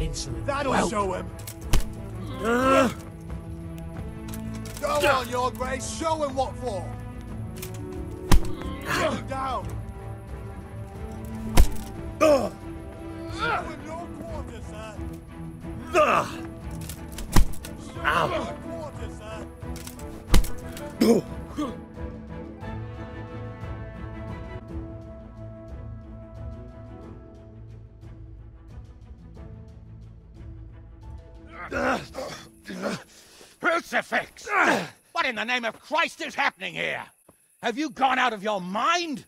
Insolent. That'll show him. Go on, your grace. Show him what for. Him down. Show him no quarter, sir. Show him no quarter, sir. Crucifix! What in the name of Christ is happening here? Have you gone out of your mind?